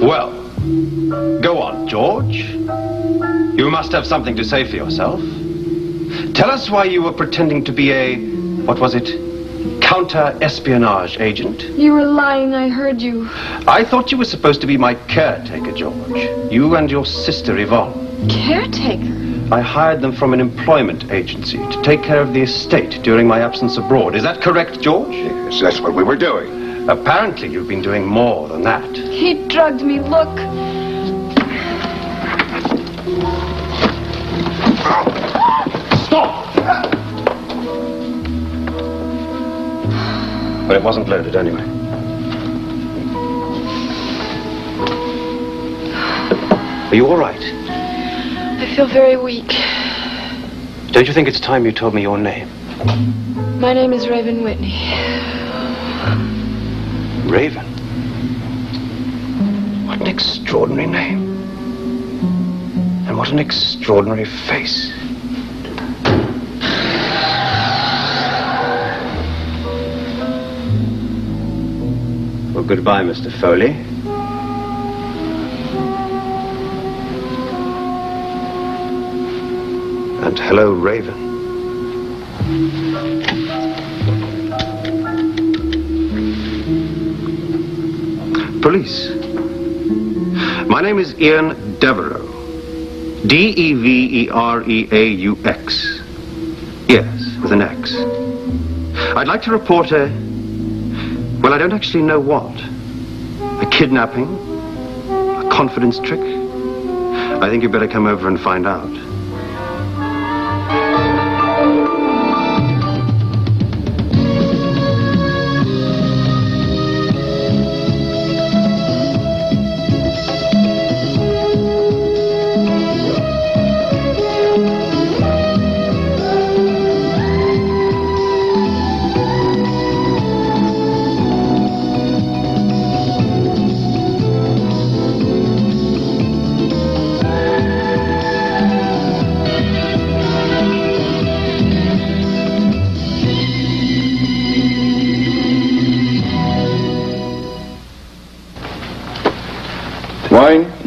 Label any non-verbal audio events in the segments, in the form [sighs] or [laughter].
Well, go on, George. You must have something to say for yourself. Tell us why you were pretending to be a, what was it, counter-espionage agent. You were lying, I heard you. I thought you were supposed to be my caretaker, George. You and your sister, Yvonne. Caretaker? I hired them from an employment agency to take care of the estate during my absence abroad. Is that correct, George? Yes, that's what we were doing. Apparently, you've been doing more than that. He drugged me, look. Stop! But it wasn't loaded anyway. Are you all right? I feel very weak. Don't you think it's time you told me your name? My name is Raven Whitney. Raven. What an extraordinary name. And what an extraordinary face. Well, goodbye, Mr. Foley. And hello, Raven. Police. My name is Ian Devereaux. D-E-V-E-R-E-A-U-X. Yes, with an X. I'd like to report a... Well, I don't actually know what. A kidnapping? A confidence trick? I think you'd better come over and find out.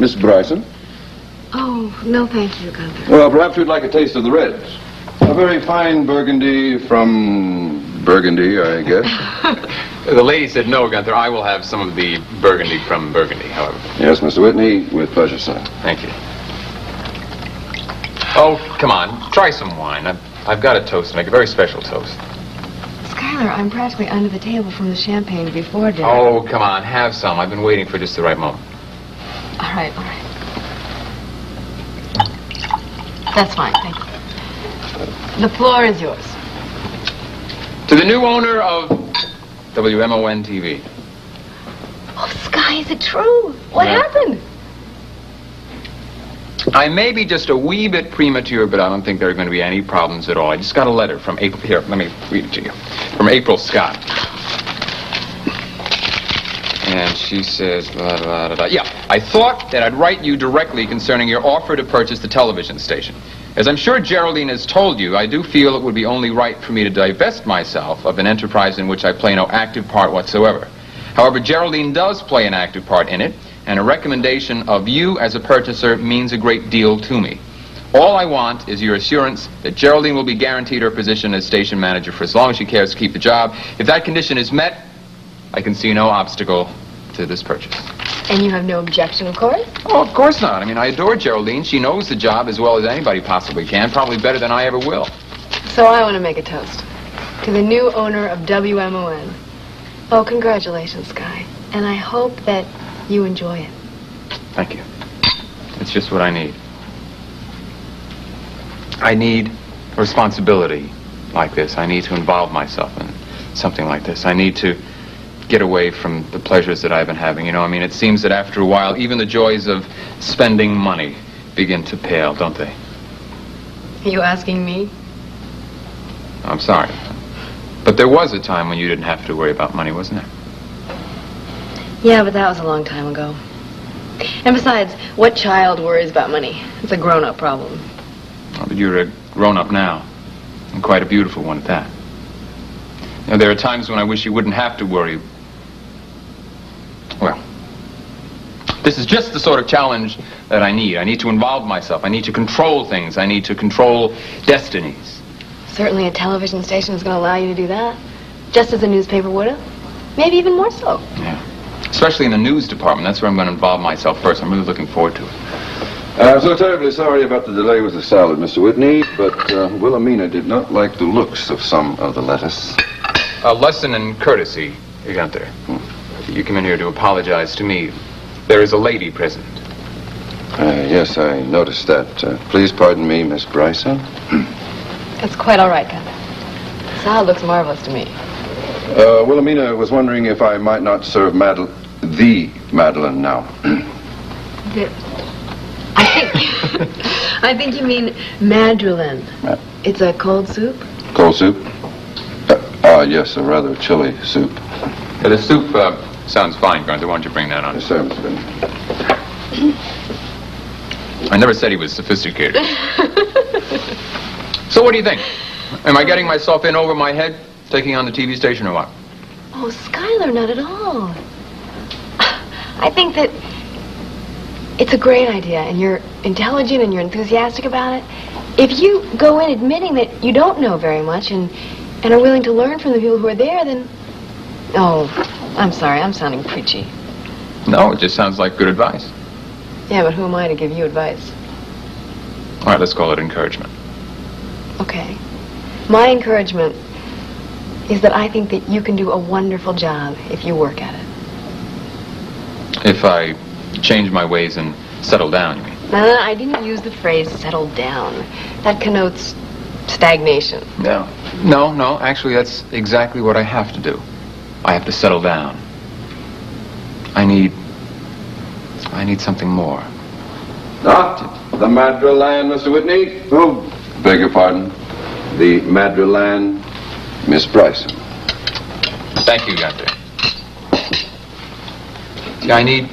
Miss Bryson? Oh, no thank you, Gunther. Well, perhaps you'd like a taste of the reds. A very fine Burgundy from Burgundy, I guess. [laughs] The lady said no, Gunther. I will have some of the burgundy from Burgundy, however. yes, Mr. Whitney, with pleasure, sir. Thank you. Oh, come on. Try some wine. I've, I've got a toast to make, a very special toast. Skylar, I'm practically under the table from the champagne before dinner. Oh, come on. Have some. I've been waiting for just the right moment. All right, all right. That's fine, thank you. The floor is yours. To the new owner of WMON TV. Oh, Sky, is it true? What Yeah. happened? I may be just a wee bit premature, but I don't think there are going to be any problems at all. I just got a letter from April. Here, let me read it to you. From April Scott. And she says, blah, blah, blah, yeah, I thought that I'd write you directly concerning your offer to purchase the television station. As I'm sure Geraldine has told you, I do feel it would be only right for me to divest myself of an enterprise in which I play no active part whatsoever. However, Geraldine does play an active part in it, and a recommendation of you as a purchaser means a great deal to me. All I want is your assurance that Geraldine will be guaranteed her position as station manager for as long as she cares to keep the job. If that condition is met, I can see no obstacle to this purchase. And you have no objection, of course? Oh, of course not. I mean, I adore Geraldine. She knows the job as well as anybody possibly can, probably better than I ever will. So I want to make a toast to the new owner of WMON. Oh, congratulations, Sky. And I hope that you enjoy it. Thank you. It's just what I need. I need responsibility like this. I need to involve myself in something like this. I need to get away from the pleasures that I've been having. You know, I mean, it seems that after a while, even the joys of spending money begin to pale, don't they? Are you asking me? I'm sorry. But there was a time when you didn't have to worry about money, wasn't there? Yeah, but that was a long time ago. And besides, what child worries about money? It's a grown-up problem. Oh, but you're a grown-up now, and quite a beautiful one at that. You know, there are times when I wish you wouldn't have to worry. Well, This is just the sort of challenge that I need. I need to involve myself. I need to control things. I need to control destinies. Certainly a television station is going to allow you to do that. Just as a newspaper would have. Maybe even more so. Yeah. Especially in the news department. That's where I'm going to involve myself first. I'm really looking forward to it. I'm so terribly sorry about the delay with the salad, Mr. Whitney, but uh, Wilhelmina did not like the looks of some of the lettuce. A lesson in courtesy, Gunther. You come in here to apologize to me. There is a lady present. Uh, yes, I noticed that. Uh, please pardon me, Miss Bryson. [clears throat] That's quite all right, Gunther. Salad looks marvelous to me. Uh, Wilhelmina was wondering if I might not serve Madel the Madeline now. [clears throat] The, I think, [laughs] I think you mean madrilène. Ma- It's a cold soup. Cold soup? Uh, ah, yes, a rather chilly soup. Yeah, the soup uh, sounds fine, Gunther. Why don't you bring that on? Yes, sir, Mr. Whitney. I never said he was sophisticated. [laughs] so what do you think? Am I getting myself in over my head, taking on the TV station or what? Oh, Skylar, not at all. I think that it's a great idea, and you're intelligent and you're enthusiastic about it. If you go in admitting that you don't know very much and, and are willing to learn from the people who are there, then... Oh, I'm sorry, I'm sounding preachy. No, it just sounds like good advice. Yeah, but who am I to give you advice? All right, let's call it encouragement. Okay. My encouragement is that I think that you can do a wonderful job if you work at it. If I change my ways and settle down, you mean? No, no, I didn't use the phrase settle down. That connotes stagnation. No. No, no, actually, that's exactly what I have to do. I have to settle down. I need... I need something more. Not the Madriland, Mr. Whitney. Oh, beg your pardon. The Madriland, Miss Bryson. Thank you, Gunther. See, I need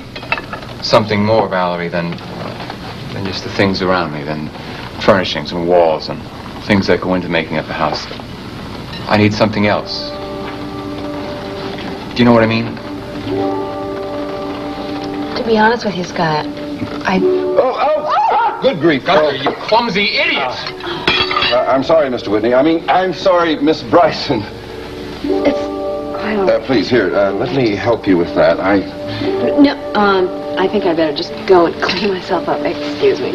something more, Valerie, than, than just the things around me, than furnishings and walls and things that go into making up a house. I need something else. Do you know what I mean? To be honest with you, Scott, I... Oh, oh, ah, good grief. Gunther, you clumsy idiot! Uh, I'm sorry, Mr. Whitney. I mean, I'm sorry, Miss Bryson. It's quite all Uh, please, here, uh, let me help you with that. I, No, um, I think I better just go and clean myself up. Excuse me.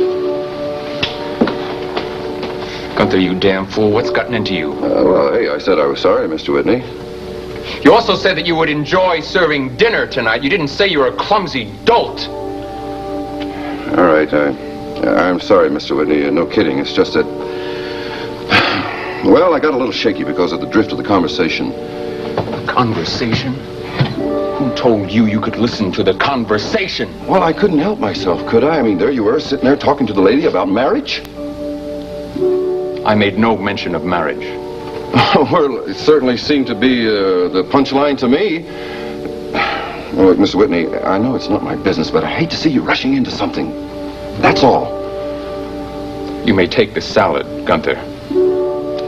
Gunther, you damn fool, what's gotten into you? uh, well, hey, I said I was sorry, Mr. Whitney. You also said that you would enjoy serving dinner tonight. You didn't say you were a clumsy dolt. All right, I, I'm sorry, Mr. Whitney. Uh, no kidding. It's just that, [sighs] well, I got a little shaky because of the drift of the conversation. The conversation? Who told you you could listen to the conversation? Well, I couldn't help myself, could I? I mean, there you were, sitting there talking to the lady about marriage. I made no mention of marriage. [laughs] well, it certainly seemed to be uh, the punchline to me. Well, [sighs] look, Mr. Whitney, I know it's not my business, but I hate to see you rushing into something. That's all. You may take the salad, Gunther.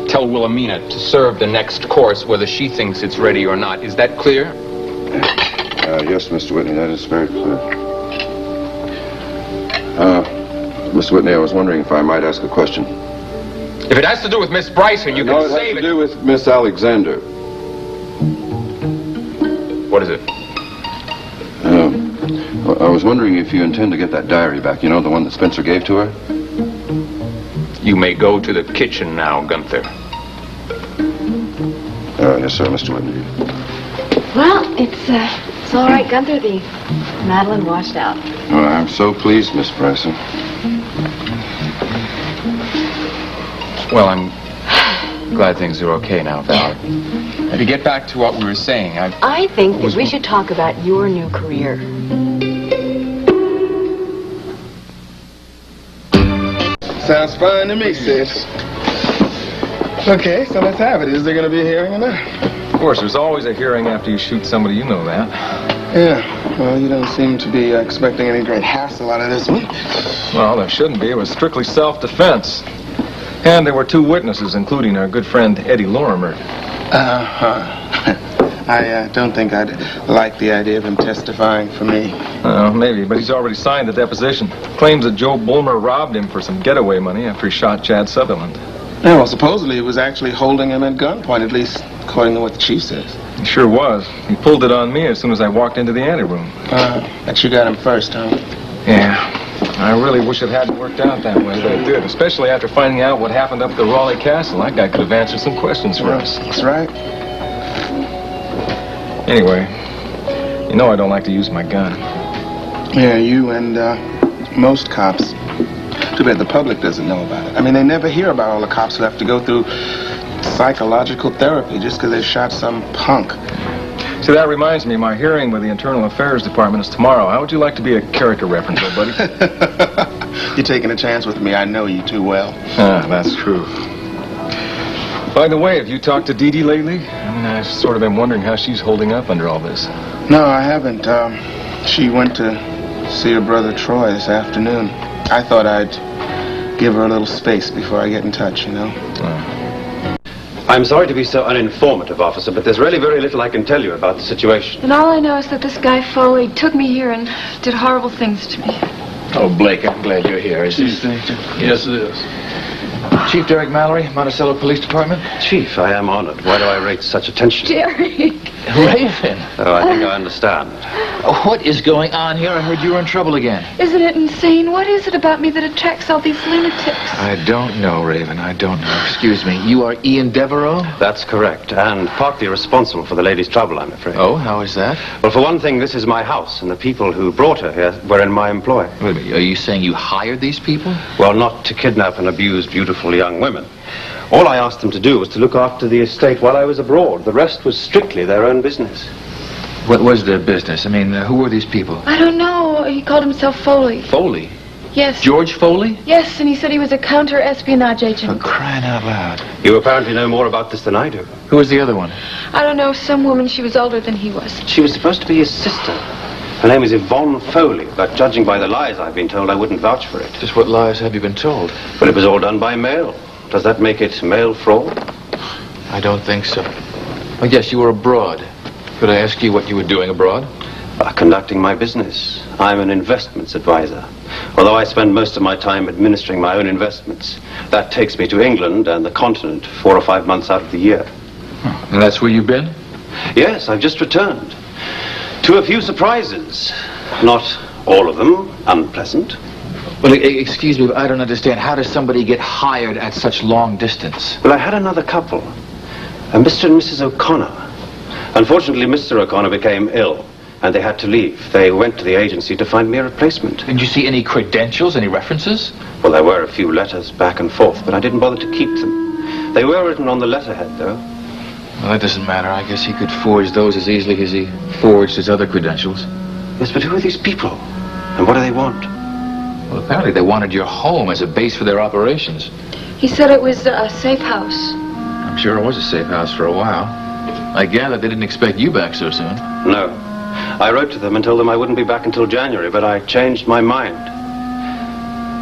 Tell Wilhelmina to serve the next course whether she thinks it's ready or not. Is that clear? Uh, yes, Mr. Whitney, that is very clear. Uh, Mr. Whitney, I was wondering if I might ask a question. If it has to do with Miss Bryson, you no, can it No, it has to it. do with Miss Alexander. What is it? Um, well, I was wondering if you intend to get that diary back. You know, the one that Spencer gave to her? You may go to the kitchen now, Gunther. Uh, yes, sir, Mr. Whitney. Well, it's, uh, it's all right, Gunther. The Madeline washed out. Well, I'm so pleased, Miss Bryson. Well, I'm glad things are okay now, Val. And to get back to what we were saying, I... I think that we should talk about your new career. Sounds fine to me, sis. Okay, so let's have it. Is there going to be a hearing or not? Of course, there's always a hearing after you shoot somebody, you know that. Yeah, well, you don't seem to be uh, expecting any great hassle out of this one. Well, there shouldn't be. It was strictly self-defense. And there were two witnesses, including our good friend Eddie Lorimer. Uh-huh. [laughs] I uh, don't think I'd like the idea of him testifying for me. Uh, maybe, but he's already signed the deposition. Claims that Joe Bulmer robbed him for some getaway money after he shot Chad Sutherland. Yeah, well, supposedly he was actually holding him at gunpoint, at least according to what the chief says. He sure was. He pulled it on me as soon as I walked into the anteroom. Uh, that you got him first, huh? Yeah. I really wish it hadn't worked out that way, but it did, especially after finding out what happened up at the Raleigh Castle. That guy could have answered some questions for us. That's right. Anyway, you know I don't like to use my gun. Yeah, you and uh, most cops. Too bad the public doesn't know about it. I mean, they never hear about all the cops who have to go through psychological therapy just because they shot some punk. See, that reminds me, my hearing with the Internal Affairs Department is tomorrow. How would you like to be a character reference, old buddy? [laughs] You're taking a chance with me. I know you too well. ah, that's true. By the way, have you talked to Dee Dee lately? I mean, I've sort of been wondering how she's holding up under all this. No, I haven't. Um, she went to see her brother Troy this afternoon. I thought I'd give her a little space before I get in touch, you know? I'm sorry to be so uninformative, officer, but there's really very little I can tell you about the situation. And all I know is that this guy Foley took me here and did horrible things to me. Oh, Blake, I'm glad you're here. Is this... Yes, it is. Chief Derek Mallory, Monticello Police Department? Chief, I am honored. Why do I rate such attention? Derek! [laughs] Raven. Oh, I think I understand. What is going on here? I heard you were in trouble again. Isn't it insane? What is it about me that attracts all these lunatics? I don't know, Raven. I don't know. Excuse me. You are Ian Devereaux? That's correct, and partly responsible for the lady's trouble, I'm afraid. Oh, how is that? Well, for one thing, this is my house, and the people who brought her here were in my employ. Wait a minute. Are you saying you hired these people? Well, not to kidnap and abuse beautiful young women. All I asked them to do was to look after the estate while I was abroad. The rest was strictly their own business. What was their business? I mean, uh, who were these people? I don't know. He called himself Foley. Foley. Yes. George Foley? Yes, and he said he was a counter-espionage agent. For agent. crying out loud. You apparently know more about this than I do. Who was the other one? I don't know, some woman, she was older than he was. She was supposed to be his sister. Her name is Yvonne Foley, but judging by the lies I've been told, I wouldn't vouch for it. Just what lies have you been told? But it was all done by mail. Does that make it mail fraud? I don't think so. Oh, yes, you were abroad. Could I ask you what you were doing abroad? Uh, conducting my business. I'm an investments advisor. Although I spend most of my time administering my own investments, that takes me to England and the continent four or five months out of the year. And that's where you've been? Yes, I've just returned. To a few surprises. Not all of them unpleasant. Well, excuse me, but I don't understand. How does somebody get hired at such long distance? Well, I had another couple, uh, a Mr. and Mrs. O'Connor. Unfortunately, Mr. O'Connor became ill, and they had to leave. They went to the agency to find me a replacement. Did you see any credentials, any references? Well, there were a few letters back and forth, but I didn't bother to keep them. They were written on the letterhead, though. Well, that doesn't matter. I guess he could forge those as easily as he forged his other credentials. Yes, but who are these people? And what do they want? Well, apparently they wanted your home as a base for their operations. He said it was a safe house. I'm sure it was a safe house for a while. I gather they didn't expect you back so soon. No. I wrote to them and told them I wouldn't be back until January, but I changed my mind.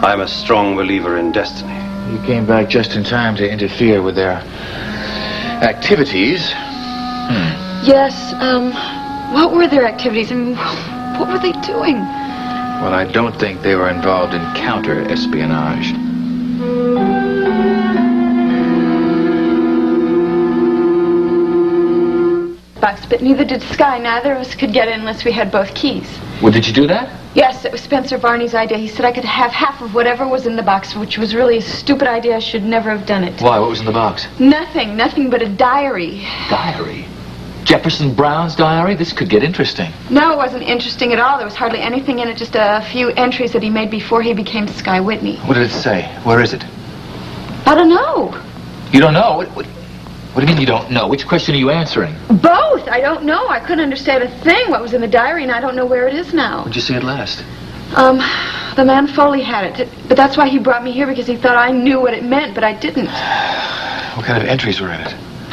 I'm a strong believer in destiny. You came back just in time to interfere with their activities. Yes, um, what were their activities and what were they doing? Well, I don't think they were involved in counter-espionage. Box, but neither did Sky. Neither of us could get in unless we had both keys. Well, did you do that? Yes, it was Spencer Varney's idea. He said I could have half of whatever was in the box, which was really a stupid idea. I should never have done it. Why? What was in the box? Nothing, nothing but a diary. Diary. Jefferson Brown's diary? This could get interesting. No, it wasn't interesting at all. There was hardly anything in it, just a few entries that he made before he became Sky Whitney. What did it say? Where is it? I don't know. You don't know? What, what, what do you mean you don't know? Which question are you answering? Both. I don't know. I couldn't understand a thing what was in the diary, and I don't know where it is now. Where'd you see it last? Um, the man Foley had it, but that's why he brought me here because he thought I knew what it meant, but I didn't. [sighs] What kind of entries were in it? [sighs]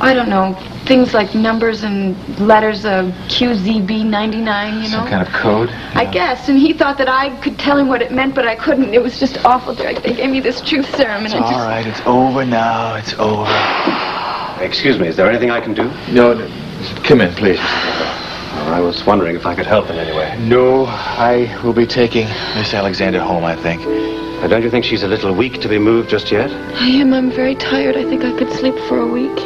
I don't know. Things like numbers and letters of QZB99, you know? Some kind of code? I guess, and he thought that I could tell him what it meant, but I couldn't. It was just awful. They they gave me this truth serum, and It's I just... all right. It's over now. It's over. Excuse me, is there anything I can do? No, no, Come in, please. I was wondering if I could help in any way. No, I will be taking Miss Alexander home, I think. Now, don't you think she's a little weak to be moved just yet? I am. I'm very tired. I think I could sleep for a week.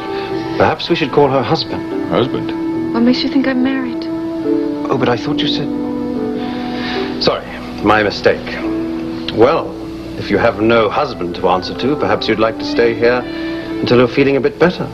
Perhaps we should call her husband. Husband? What makes you think I'm married? Oh, but I thought you said... Sorry, my mistake. Well, if you have no husband to answer to, perhaps you'd like to stay here until you're feeling a bit better.